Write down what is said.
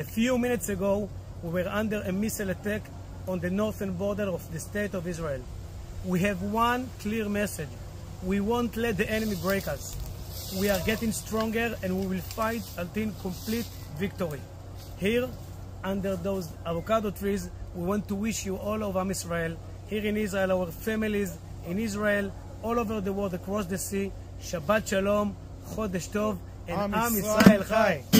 A few minutes ago, we were under a missile attack on the northern border of the state of Israel. We have one clear message. We won't let the enemy break us. We are getting stronger and we will fight until complete victory. Here, under those avocado trees, we want to wish you all Am Israel, here in Israel, our families in Israel, all over the world, across the sea, Shabbat Shalom, Chodesh Tov, and Am Israel Chai.